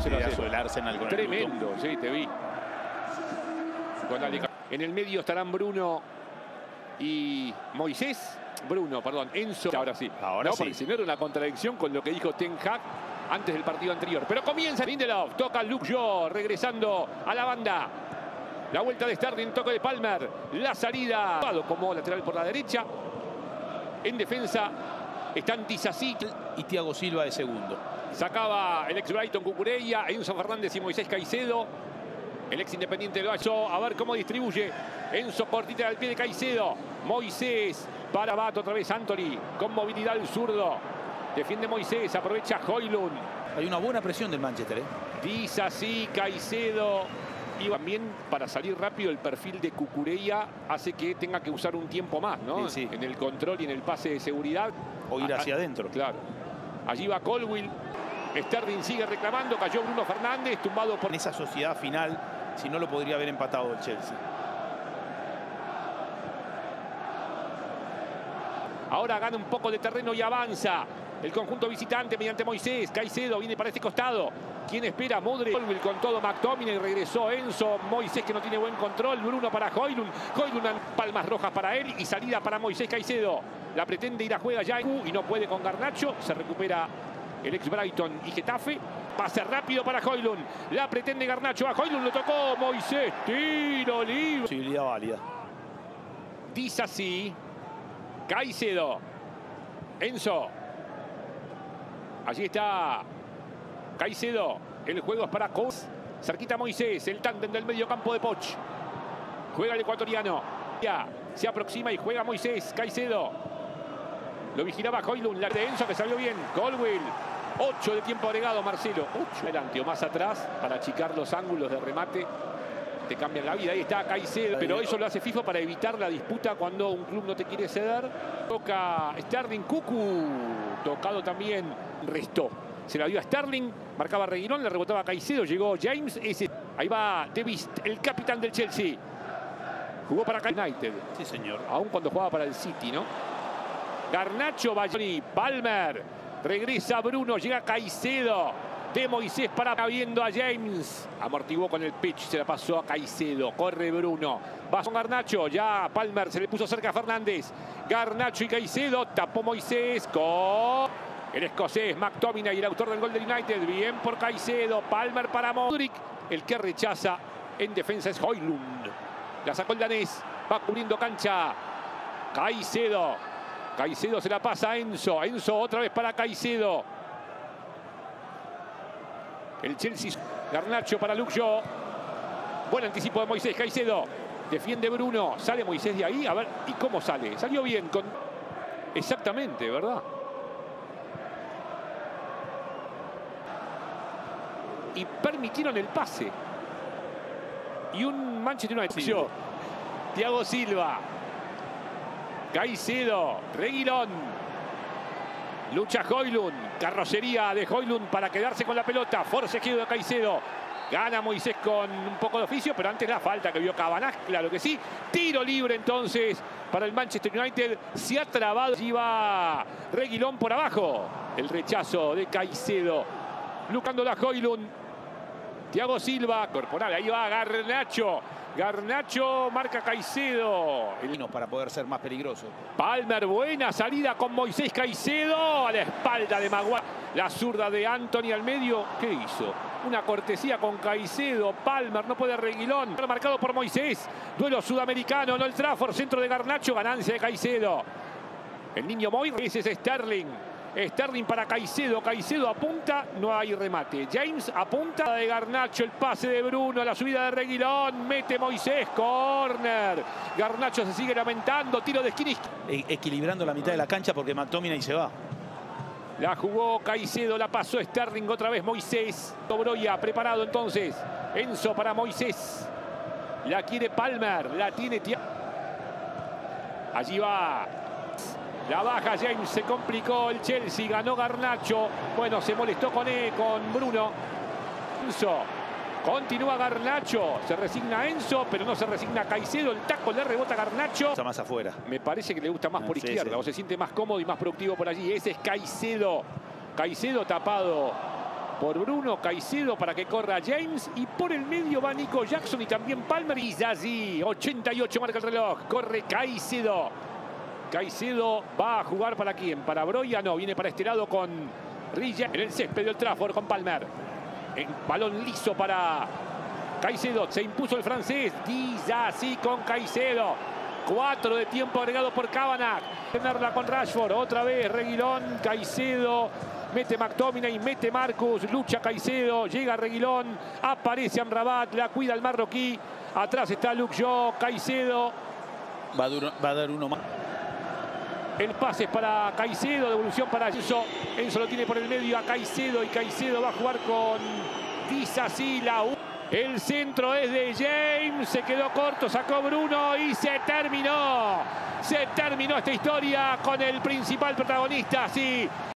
0 a 0. el Arsenal con Tremendo, sí, te vi. Con En el medio estarán Bruno y Moisés. Bruno, perdón, Enzo. Ahora sí. Ahora no, sí. porque si no era una contradicción con lo que dijo Ten Hag antes del partido anterior. Pero comienza Lindelof, toca Luke Shaw, regresando a la banda. La vuelta de Sterling, toque de Palmer. La salida como lateral por la derecha. En defensa están Tizasí. Y Thiago Silva de segundo. Sacaba el ex Brighton Cucurella, Enzo Fernández y Moisés Caicedo. El ex Independiente lo hecho. A ver cómo distribuye. Enzo cortita al pie de Caicedo. Moisés para Bato otra vez Anthony. Con movilidad el zurdo. Defiende Moisés. Aprovecha Hoylund. Hay una buena presión del Manchester, ¿eh? Dice así Caicedo. Y también para salir rápido el perfil de Cucurella hace que tenga que usar un tiempo más, ¿no? Sí, sí. En el control y en el pase de seguridad. O ir A- hacia adentro. Claro. Allí va Colwill. Sterling sigue reclamando. Cayó Bruno Fernández, tumbado por En esa sociedad final, si no lo podría haber empatado el Chelsea. Ahora gana un poco de terreno y avanza. El conjunto visitante mediante Moisés. Caicedo viene para este costado. ¿Quién espera? Colwill con todo. McTominay regresó. Enzo. Moisés que no tiene buen control. Bruno para Hoylund. Hoylund palmas rojas para él y salida para Moisés Caicedo. La pretende ir a juega ya y no puede con Garnacho. Se recupera el ex Brighton y Getafe. Pase rápido para Hoylund. La pretende Garnacho. A Hoylund lo tocó Moisés. Tiro libre. Posibilidad válida. Dice así. Caicedo. Enzo. Allí está Caicedo. El juego es para Cos. Cerquita Moisés. El tándem del medio campo de Poch. Juega el ecuatoriano. Ya. Se aproxima y juega Moisés. Caicedo. Lo vigilaba Hoylund. La de Enzo que salió bien. Colwill. 8 de tiempo agregado, Marcelo. 8 adelante o más atrás para achicar los ángulos de remate. Te cambian la vida. Ahí está Caicedo. Pero eso lo hace FIFO para evitar la disputa cuando un club no te quiere ceder. Toca Sterling Cucu. Tocado también. Restó. Se la dio a Sterling. Marcaba Reguilón. Le rebotaba Caicedo. Llegó James. Ese. Ahí va Davis, el capitán del Chelsea. Jugó para United. Sí, señor. Aún cuando jugaba para el City, ¿no? Garnacho, Bayoni, Palmer. Regresa Bruno, llega Caicedo. De Moisés para viendo a James. Amortiguó con el pitch, se la pasó a Caicedo. Corre Bruno. Va con Garnacho. Ya Palmer se le puso cerca a Fernández. Garnacho y Caicedo. Tapó Moisés con el escocés McTominay, el autor del gol del United. Bien por Caicedo. Palmer para Modric. El que rechaza en defensa es Hoylund. La sacó el danés. Va cubriendo cancha. Caicedo. Caicedo se la pasa a Enzo. Enzo otra vez para Caicedo. El Chelsea. Garnacho para Shaw. Buen anticipo de Moisés Caicedo. Defiende Bruno. Sale Moisés de ahí. A ver, ¿y cómo sale? Salió bien. Con... Exactamente, ¿verdad? Y permitieron el pase. Y un Manchester United. Thiago Silva. Caicedo. Reguilón. Lucha Hoylund. Carrocería de Hoylund para quedarse con la pelota. Forcejeo de Caicedo. Gana Moisés con un poco de oficio, pero antes la falta que vio Cabanás, claro que sí. Tiro libre entonces para el Manchester United. Se ha trabado. Allí va Reguilón por abajo. El rechazo de Caicedo. Lucándola Hoylund. Thiago Silva, corporal. Ahí va Garnacho. Garnacho marca Caicedo. El Para poder ser más peligroso. Palmer, buena salida con Moisés Caicedo a la espalda de Maguire. La zurda de Anthony al medio. ¿Qué hizo? Una cortesía con Caicedo. Palmer no puede Reguilón. Marcado por Moisés. Duelo sudamericano. No el Trafford. Centro de Garnacho. Ganancia de Caicedo. El niño. Ese es Sterling. Sterling para Caicedo. Caicedo apunta. No hay remate. James apunta de Garnacho. El pase de Bruno. La subida de Reguilón. Mete Moisés. Corner. Garnacho se sigue lamentando. Tiro de esquina. E- equilibrando la mitad de la cancha porque McTominay se va. La jugó Caicedo, la pasó Sterling otra vez Moisés. Tobroya preparado entonces. Enzo para Moisés. La quiere Palmer, la tiene Allí va. La baja James, se complicó el Chelsea, ganó Garnacho. Bueno, se molestó con, E, con Bruno. Enzo. Continúa Garnacho. Se resigna Enzo, pero no se resigna Caicedo. El taco le rebota a Garnacho. Está más afuera. Me parece que le gusta más por Sí, izquierda sí. o se siente más cómodo y más productivo por allí. Ese es Caicedo. Caicedo tapado por Bruno Caicedo para que corra James y por el medio va Nico Jackson y también Palmer y Zazi. 88 marca el reloj, corre Caicedo. Caicedo va a jugar para quién? Para Broya, no, viene para este lado con Rilla en el césped del Trafford con Palmer. En balón liso para Caicedo, se impuso el francés, Zazi con Caicedo. Cuatro de tiempo agregado por Cabanac. Tenerla con Rashford, otra vez Reguilón, Caicedo, Mete McTominay, mete Marcus, lucha Caicedo, llega Reguilón, aparece Amrabat, la cuida el marroquí. Atrás está Luke Caicedo. Va a, dar uno más. El pase es para Caicedo, devolución para Enzo. Enzo lo tiene por el medio a Caicedo y Caicedo va a jugar con Disasila. El centro es de James, se quedó corto, sacó Bruno y se terminó. Se terminó esta historia con el principal protagonista, sí.